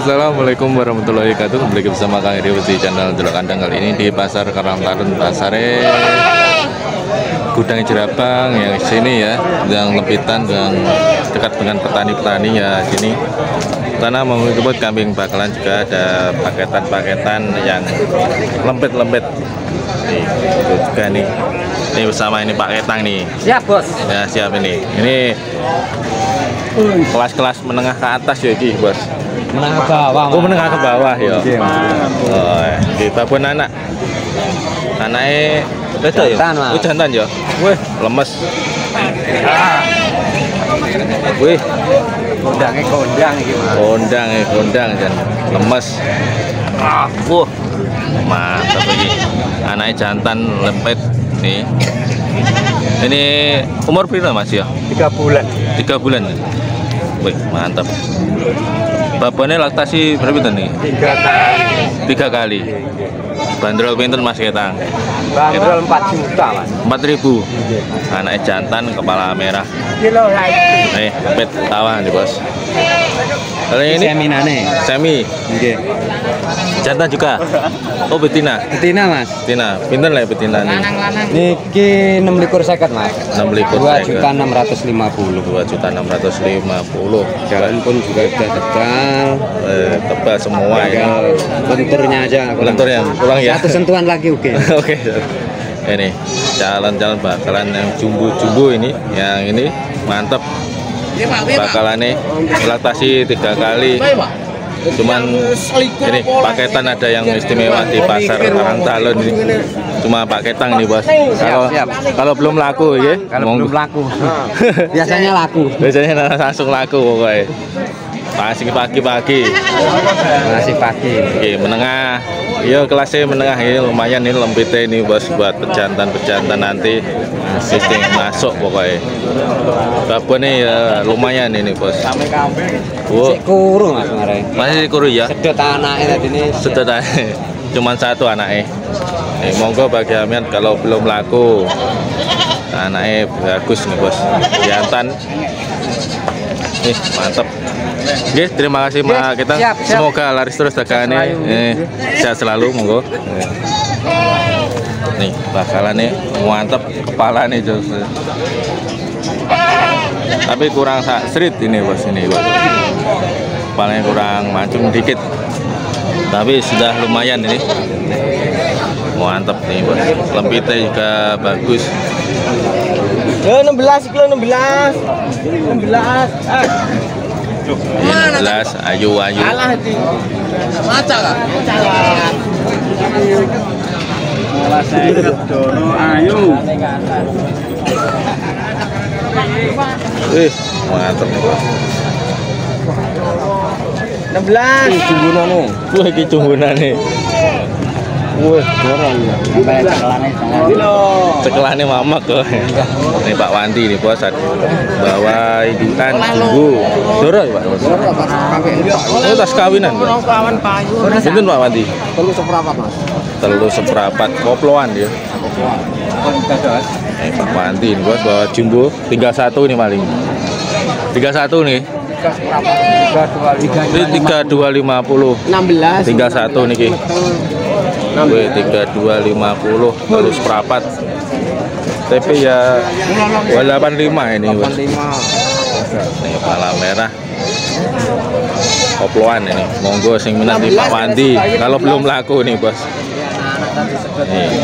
Assalamualaikum warahmatullahi wabarakatuh. Kembali bersama Kang Iri di channel Jelok Kandang Kali ini di Pasar Karangtarun Pasare. Gudang Jerabang yang sini ya Yang lempitan yang dekat dengan petani-petani ya sini. Tanah mau kebut kambing bakalan juga ada paketan-paketan yang lempit-lempit. Nih, itu juga nih. Ini bersama ini Pak Ketang nih. Siap bos. ya siap ini. Ini kelas-kelas menengah ke atas ya iki bos. Menengah ke bawah. oh menengah ke bawah ya. Mas. oh kita pun anak. Anaknya itu ya? Oh jantan ya? Wih. Lemes. Wih. Kondangnya kondang iki mas. kondang ya kondang dan lemes. Ah wah mantap ini anaknya jantan lempet nih. Ini umur berapa mas ya? Tiga bulan. Tiga bulan. Wih mantap. Bapaknya laktasi berapa nih? Tiga kali. tiga kali bandrol pinten mas ketang Bandrol empat juta mas. empat ribu anaknya jantan kepala merah Kilo lagi. nih pet tawa nih bos kalau ini Seminane. semi Oke. jantan juga oh betina Betina mas. betina pinten lah ya betina nih Niki enam likur seket mas. enam likur Dua juta enam ratus lima puluh. dua juta enam ratus lima puluh Jalan pun juga sudah tebal. eh, tebal semua ini Tinggal lenturnya aja. Lenturnya, kurang ya? Satu sentuhan lagi oke. Oke. Ini jalan-jalan bakalan yang jumbo-jumbo ini, yang ini mantap. Bakalannya laktasi tiga kali. Cuman ini paketan ada yang istimewa di pasar Karangtalun ini. Cuma paketan nih bos. Kalau kalau belum laku ya, Kalau monggo. belum laku. Biasanya laku. biasanya langsung laku pokoknya. Masih pagi-pagi. Masih pagi. Oke, menengah. Iya, kelasnya menengah ini lumayan ini lembitnya ini bos buat pejantan-pejantan nanti sistem masuk pokoknya. Babonnya ya lumayan ini bos. Wow, kuru mas kemarin. masih kuru ya? Sedot anaknya tadi ini. Sedot aja. Cuman satu anaknya. Eh, monggo bagi Amian kalau belum laku anaknya bagus nih bos. Jantan. Nih, mantap. Oke, terima kasih Mak kita. siap, siap. Semoga laris terus dagangannya. selalu. Eh, sehat selalu monggo. Eh. Nih, bakalan nih mantap kepala nih Jos. Tapi kurang serit ini bos ini bos. Kepalanya kurang mancung dikit. Tapi sudah lumayan ini. Mantap nih bos. Lempitnya juga bagus. Ya 16 kilo 16. 16. Ah, Ini jelas ayu ayu. kalah di. Maca kah? Dono ayu. Eh, mantap nih bos. 16. Jumbunan Wah, iki cumbunane. Wah, Dorong ya. Cekelane mamak kok. Ini Pak Wanti nih bos. Bawa indukan jumbo. Doro ya Pak bos. Oh, tas kawinan. Pinten Pak Wanti? Perlu seberapa, Mas? Telu seprapat koploan dia. Eh, Pak Wanti nih bos bawa jumbo. Tinggal satu nih paling. Tiga satu nih. Ini tiga dua lima puluh. 16. Tinggal satu nih ki. Wih, tiga dua lima puluh terus perapat. TP ya 85 ini bos. 85. Nih kepala merah. Koploan ini. Monggo sing minat di Pak Wandi. Kalau belum laku nih bos. Nih.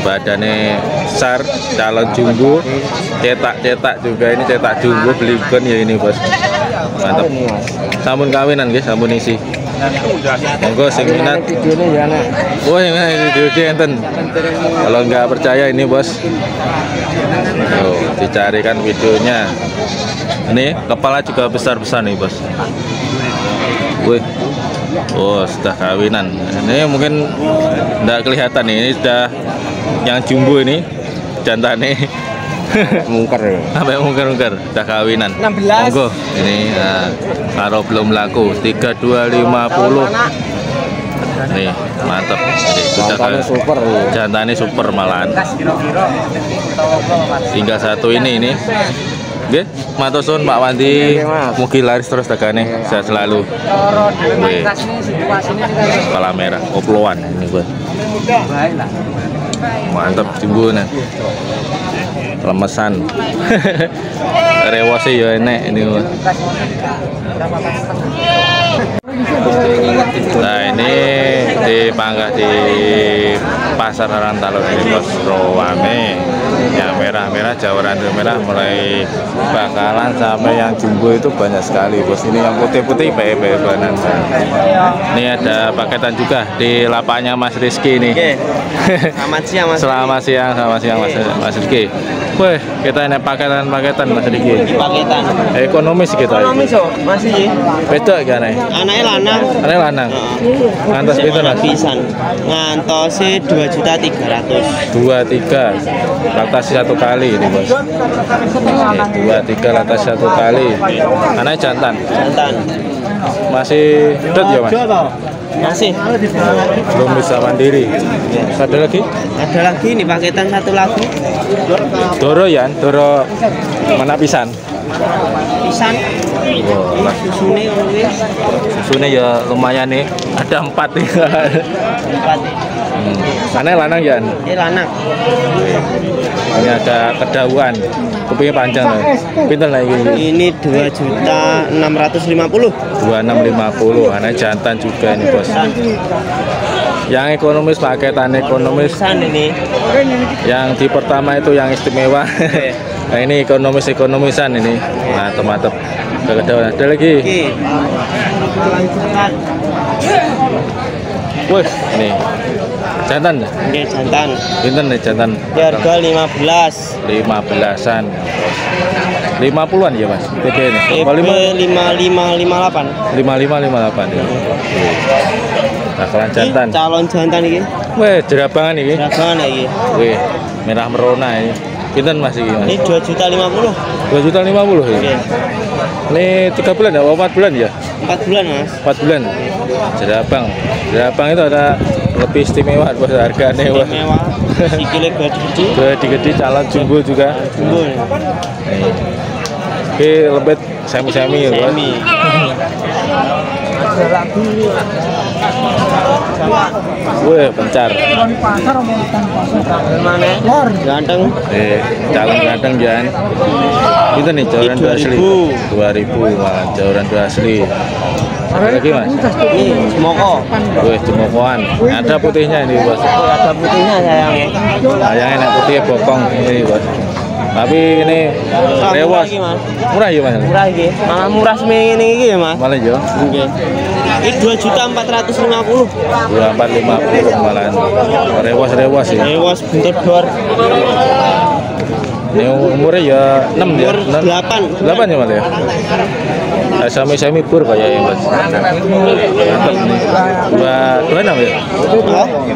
Badannya besar, calon jumbo, cetak-cetak juga ini cetak jumbo belikan ya ini bos. Mantap. Sampun kawinan guys, sampun isi. Monggo sing minat ya, Nak. Wah, ini video enten. Kalau nggak percaya ini bos, Tuh, dicarikan videonya. Ini kepala juga besar besar nih bos. Wih, oh sudah kawinan. Ini mungkin nggak kelihatan nih. Ini sudah yang jumbo ini jantannya Mungker. sampai mungker-mungker udah kawinan 16. monggo ini kalau belum laku 3250 nih mantap Ini sudah Jantannya super. jantannya super malahan tinggal satu ini ini Nggih, matur suwun Pak Wandi. Oke, Mas. Mugi laris terus dagane, sehat selalu. Kepala merah, oploan ini gue. Mantap timbunan. Lemesan. Rewose ya enek ini. Nah ini dipanggah di pasar Rantalo ini bos Rowame yang merah-merah jawaran merah mulai bakalan sampai yang jumbo itu banyak sekali bos ini yang putih-putih baik-baik banan ini ada paketan juga di lapaknya Mas Rizky ini. Selamat siang Mas. selamat siang selamat siang Mas, Mas Rizky Wih, kita ini paketan-paketan Mas Rizky Paketan. ekonomis kita Ekonomi ini so, masih ya. beda kan nih Anaknya lanang. Ini lanang. Ngantos pinten Mas? pisan. Ngantose 2 juta 300. Dua tiga latasi satu kali ini bos. Ini, dua tiga latasi satu kali. Anaknya jantan. Jantan. Masih dot ya mas? Masih. Belum bisa mandiri. Ada lagi? Ada lagi nih paketan satu lagi. Doro ya, Doro mana pisan? Pisan. Wah. Susune. Susunya ya lumayan nih. Ada empat nih. Empat. hmm. Aneh lanang ya. Ini lanang. Ini ada kedauan. Kupingnya panjang loh. Pinter lah ini. Ini 2 juta 650. 2650 anak jantan juga ini bos yang ekonomis paketan ekonomis Pisan ini. yang di pertama itu yang istimewa nah ini ekonomis ekonomisan ini mantep mantep ada, ada lagi wih ini jantan Oke, jantan. pinten nih jantan Di harga 15. 15an 50-an ya mas PP ini 5 5558. 55 58 ya. bakalan jantan Ini calon jantan ini. wih jerabangan ini Berapa iki? wih merah merona ini pinten mas mas Ini 2 juta 50. dua juta lima puluh Oke. ya. Ini tiga bulan ya, oh, empat bulan ya, 4 bulan, Mas. empat bulan. Jerabang, jerabang itu ada lebih istimewa buat harganya. Wah. Mewah. Sikile gede. Gede-gede calon jumbo juga. Jumbo. Nih. Oke, lebet semi-semi ya. Semi. Wih, pencar. Mana? Ganteng. Eh, calon ganteng Jan. Itu nih jauran dua asli. 2000. Dua ribu, wah, jauran dua asli. Lagi mas? Ini semoko. Wih, jemokoan. Ada putihnya ini bos. Ada putihnya sayang. Nah, yang enak putih bokong ini bos. Tapi ini Murah rewas. iki, Mas. Murah ya mas? Murah iki. Malah murah semene ini iki, Mas. Malah ya. Oke. Ini 2 juta 450. Dua empat lima puluh malahan. Rewas rewas ya. Ewas bentuk dor. Ini umurnya ya enam ya. 8. Delapan ya malah ya. Sami sami pur kayak ya mas. Mantap nih. Dua dua enam ya.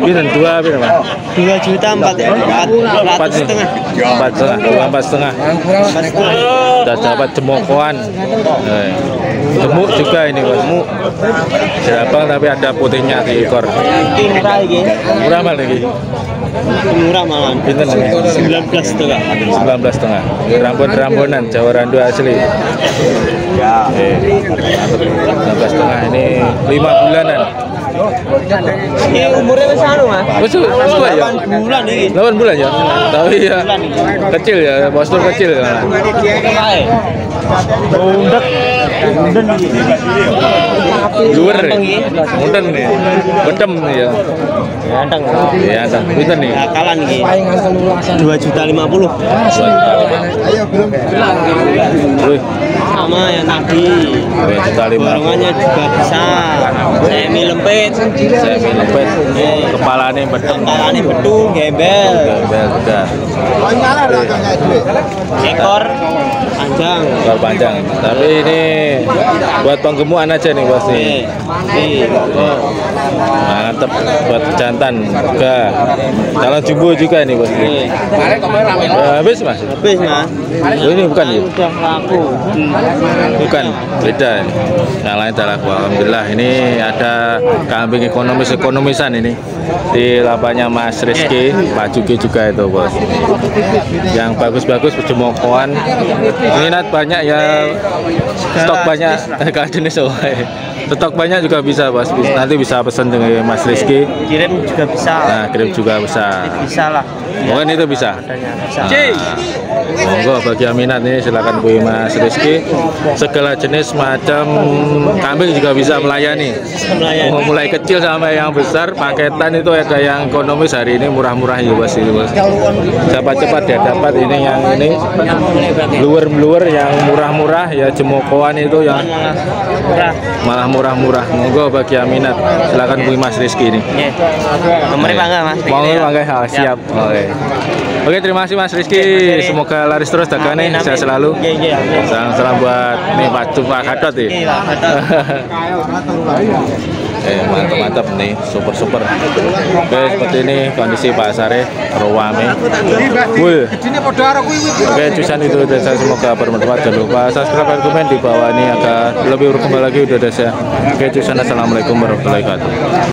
Biren dua biren mas. 2 juta 4 4 Empat setengah. Empat setengah. Dua empat setengah. Empat setengah. Udah dapat jemokoan. Eh, Gemuk juga ini. Gemuk. Jerabang tapi ada putihnya di ekor. Murah malah lagi. Murah malah. Pinten lagi? 19 setengah. 19 setengah. Rambut-rambunan Jawa Randu asli. Ya. Eh, 19 setengah ini 5 bulanan. Ini umurnya wis anu, Mas. Ya? 8 bulan iki. 8 bulan ya? Tapi ya kecil ya, postur kecil ya. Ganteng ya. iki. Munden nih. Bedem ya. Ganteng. Ya, tak. Pinten nih? Bakalan iki. 2 juta 50. Wih, Sama yang tadi. 2 juta 50. Borongannya juga besar. Semi lempit. Saya lempet. Kepalanya bedem. Kepalanya betung, gembel. Gembel juga. Ekor panjang. Ekor panjang. Tapi ini buat penggemukan aja nih bos nih. Nih. Nih. Mantep buat jantan juga. Calon jumbo juga ini bos. Nih. Udah habis mas? Habis, Mas. Oh, ini bukan ya? Udah laku. Bukan, beda. Yang lain adalah alhamdulillah ini ada kambing ekonomis ekonomisan ini di lapaknya Mas Rizky, Pak Juki juga itu bos. Yang bagus-bagus pejemokoan minat banyak ya stok banyak gak jenis oh. Stok banyak juga bisa mas. Bis- nanti bisa pesan dengan Mas Rizky. Kirim juga bisa. nah kirim juga bisa. Bisa lah. mungkin itu bisa. Adanya bisa. Nah, monggo bagi yang minat nih silakan hubungi Mas Rizky segala jenis macam kambing juga bisa melayani. Mau mulai kecil sampai yang besar paketan itu ada yang ekonomis hari ini murah-murah ya bos itu bos cepat-cepat ya dapat ini yang ini. Bluer-bluer yang murah-murah ya jemokoan itu yang Murah. malah murah-murah. Monggo bagi yang minat silakan hubungi Mas Rizky ini. Nomornya bangga Mas. mau ya. bangga? Ah, siap. Oke. Oke terima kasih Mas Rizky. Semoga laris terus amin. sehat selalu. Nggih, nggih, amin. salam salam buat nih Pak Pak Gadot ya eh mantap mantap nih super super oke seperti ini kondisi pasare rawame full. Oke cusan itu saya semoga bermanfaat. Jangan lupa subscribe dan komen di bawah ini agar lebih berkembang lagi udah saya oke cusan assalamualaikum warahmatullahi wabarakatuh